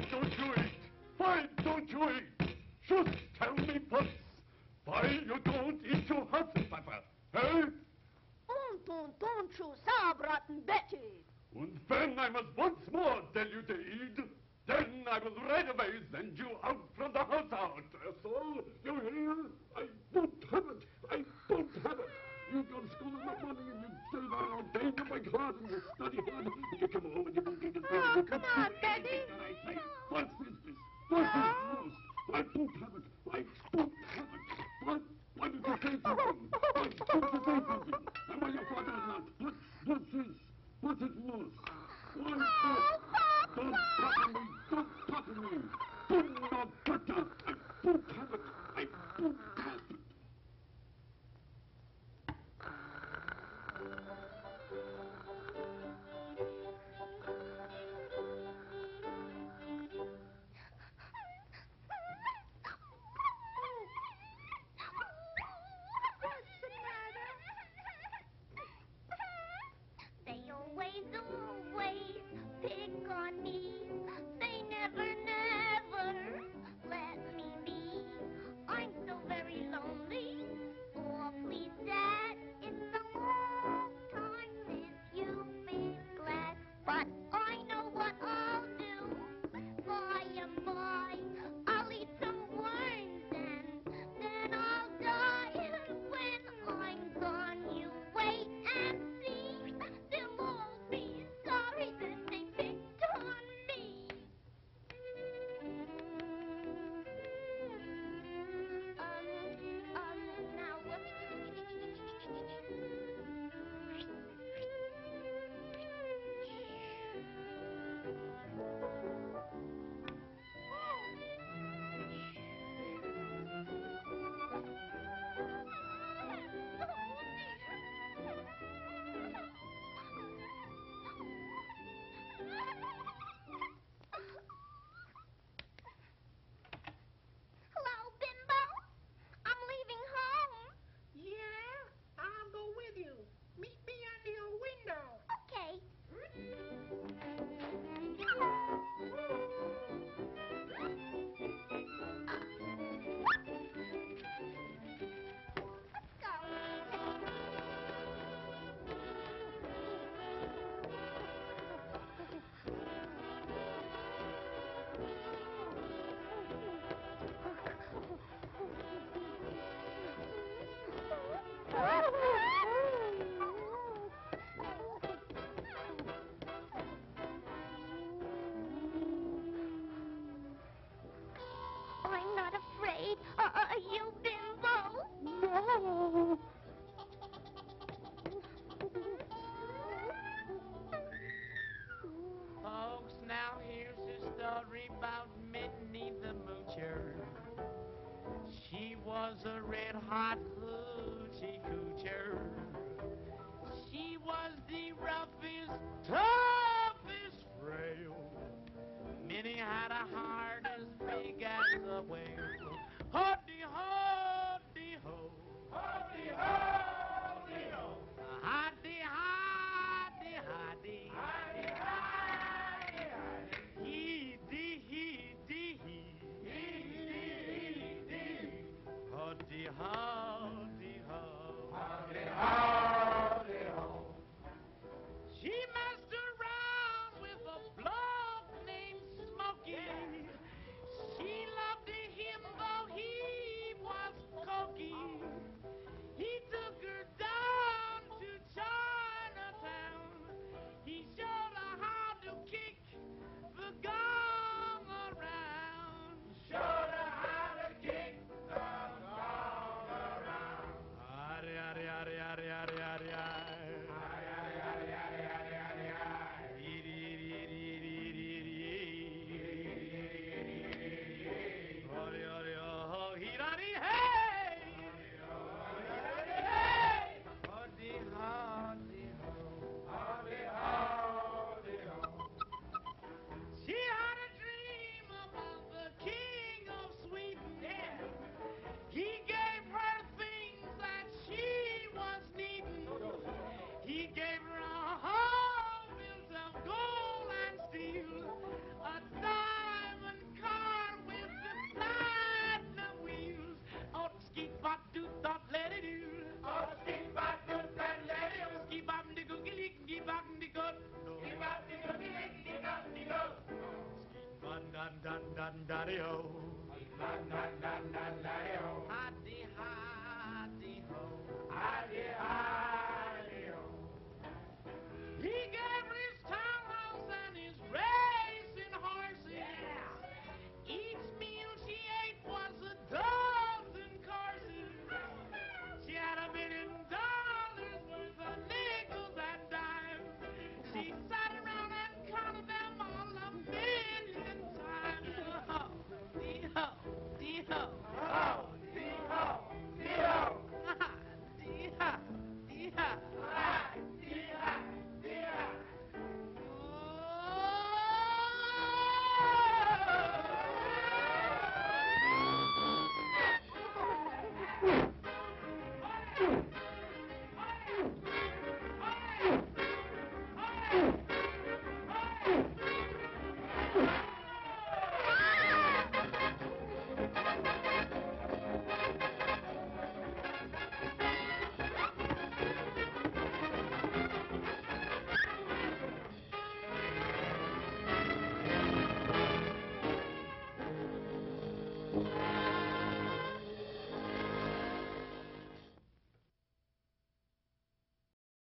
Why don't you eat? Why don't you eat? Just tell me first. Why you don't eat your? Eh? Und, und, und, you saubraten Betty. And when I must once more tell you to eat, then I will right away send you out from the house out. That's all. You hear? I won't have it. I won't have it. You go to school in the morning and you all day in my class and you study hard you come home and you won't get it. Oh, come on, Daddy. Patapata, was a red hot hoochie coocher. She was the roughest, toughest frail. Minnie had a heart la di ho. La la la la la di ho.